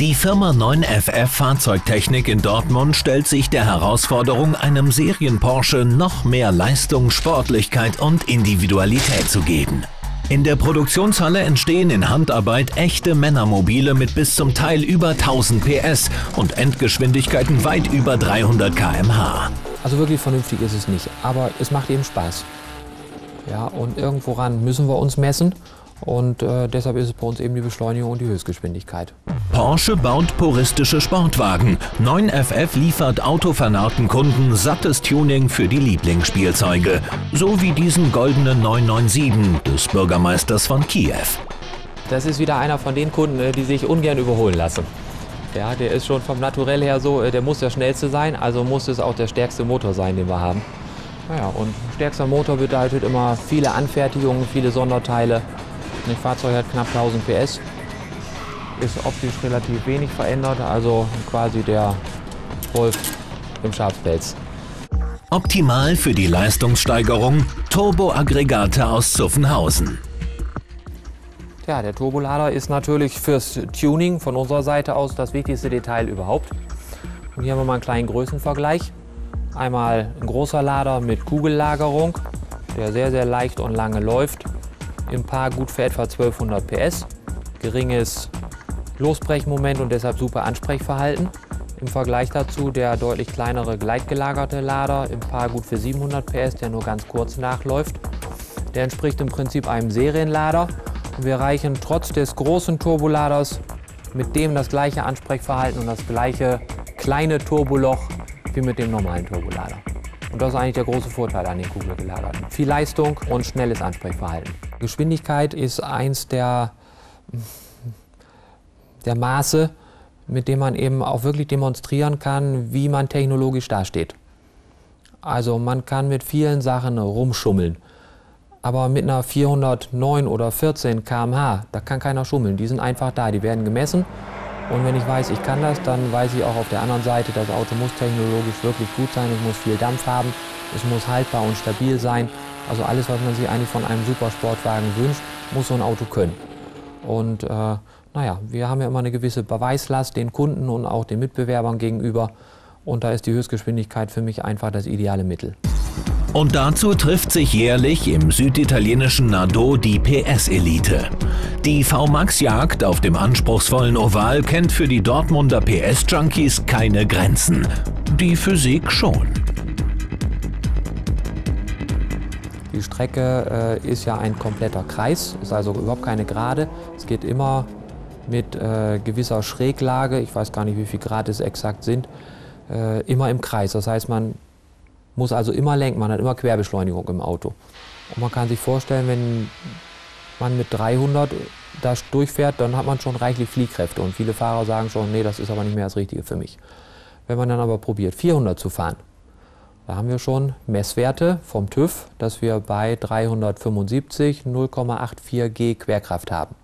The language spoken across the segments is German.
Die Firma 9FF Fahrzeugtechnik in Dortmund stellt sich der Herausforderung, einem Serien-Porsche noch mehr Leistung, Sportlichkeit und Individualität zu geben. In der Produktionshalle entstehen in Handarbeit echte Männermobile mit bis zum Teil über 1000 PS und Endgeschwindigkeiten weit über 300 km/h. Also wirklich vernünftig ist es nicht, aber es macht eben Spaß. Ja, und irgendworan müssen wir uns messen und äh, deshalb ist es bei uns eben die Beschleunigung und die Höchstgeschwindigkeit. Porsche baut puristische Sportwagen. 9FF liefert autovernarrten Kunden sattes Tuning für die Lieblingsspielzeuge. So wie diesen goldenen 997 des Bürgermeisters von Kiew. Das ist wieder einer von den Kunden, äh, die sich ungern überholen lassen. Ja, der ist schon vom Naturell her so, äh, der muss der schnellste sein, also muss es auch der stärkste Motor sein, den wir haben. Naja, und stärkster Motor bedeutet immer viele Anfertigungen, viele Sonderteile. Das Fahrzeug hat knapp 1000 PS, ist optisch relativ wenig verändert, also quasi der Wolf im Schafspelz. Optimal für die Leistungssteigerung Turboaggregate aus Zuffenhausen. Ja, der Turbolader ist natürlich fürs Tuning von unserer Seite aus das wichtigste Detail überhaupt. Und hier haben wir mal einen kleinen Größenvergleich. Einmal ein großer Lader mit Kugellagerung, der sehr, sehr leicht und lange läuft. Im Paar gut für etwa 1200 PS. Geringes Losbrechmoment und deshalb super Ansprechverhalten. Im Vergleich dazu der deutlich kleinere gleitgelagerte Lader im Paar gut für 700 PS, der nur ganz kurz nachläuft. Der entspricht im Prinzip einem Serienlader. Wir erreichen trotz des großen Turboladers mit dem das gleiche Ansprechverhalten und das gleiche kleine Turboloch wie mit dem normalen Turbolader. Und das ist eigentlich der große Vorteil an den Kugelgelagerten. Viel Leistung und schnelles Ansprechverhalten. Geschwindigkeit ist eins der der Maße, mit dem man eben auch wirklich demonstrieren kann, wie man technologisch dasteht. Also man kann mit vielen Sachen rumschummeln. Aber mit einer 409 oder 14 km/h, da kann keiner schummeln. Die sind einfach da, die werden gemessen. Und wenn ich weiß, ich kann das, dann weiß ich auch auf der anderen Seite, das Auto muss technologisch wirklich gut sein, es muss viel Dampf haben, es muss haltbar und stabil sein. Also alles, was man sich eigentlich von einem Supersportwagen wünscht, muss so ein Auto können. Und äh, naja, wir haben ja immer eine gewisse Beweislast den Kunden und auch den Mitbewerbern gegenüber. Und da ist die Höchstgeschwindigkeit für mich einfach das ideale Mittel. Und dazu trifft sich jährlich im süditalienischen Nado die PS-Elite. Die V-Max-Jagd auf dem anspruchsvollen Oval kennt für die Dortmunder PS-Junkies keine Grenzen. Die Physik schon. Die Strecke äh, ist ja ein kompletter Kreis, ist also überhaupt keine Gerade. Es geht immer mit äh, gewisser Schräglage, ich weiß gar nicht, wie viel Grad es exakt sind, äh, immer im Kreis. Das heißt, man muss also immer lenken, man hat immer Querbeschleunigung im Auto. Und man kann sich vorstellen, wenn man mit 300 da durchfährt, dann hat man schon reichlich Fliehkräfte. Und viele Fahrer sagen schon, nee, das ist aber nicht mehr das Richtige für mich. Wenn man dann aber probiert, 400 zu fahren, da haben wir schon Messwerte vom TÜV, dass wir bei 375 0,84 G Querkraft haben.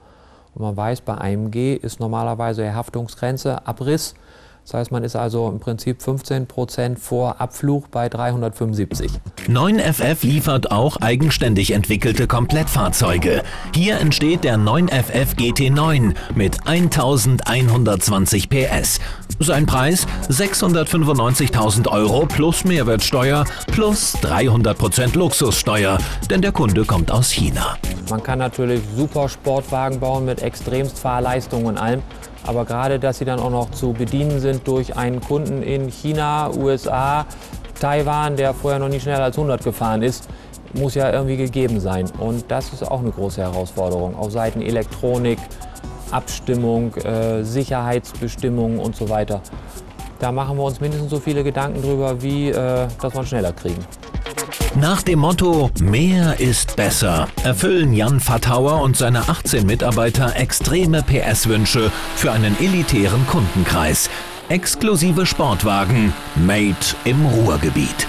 Und man weiß, bei einem G ist normalerweise Haftungsgrenze Abriss. Das heißt, man ist also im Prinzip 15 Prozent vor Abflug bei 375. 9FF liefert auch eigenständig entwickelte Komplettfahrzeuge. Hier entsteht der 9FF GT9 mit 1120 PS. Sein Preis 695.000 Euro plus Mehrwertsteuer plus 300% Luxussteuer, denn der Kunde kommt aus China. Man kann natürlich super Sportwagen bauen mit extremst Fahrleistung und allem. Aber gerade, dass sie dann auch noch zu bedienen sind durch einen Kunden in China, USA, Taiwan, der vorher noch nie schneller als 100 gefahren ist, muss ja irgendwie gegeben sein. Und das ist auch eine große Herausforderung auf Seiten Elektronik, Abstimmung, äh, Sicherheitsbestimmungen und so weiter. Da machen wir uns mindestens so viele Gedanken drüber, wie äh, dass wir schneller kriegen. Nach dem Motto Mehr ist besser erfüllen Jan Fattauer und seine 18 Mitarbeiter extreme PS-Wünsche für einen elitären Kundenkreis. Exklusive Sportwagen, made im Ruhrgebiet.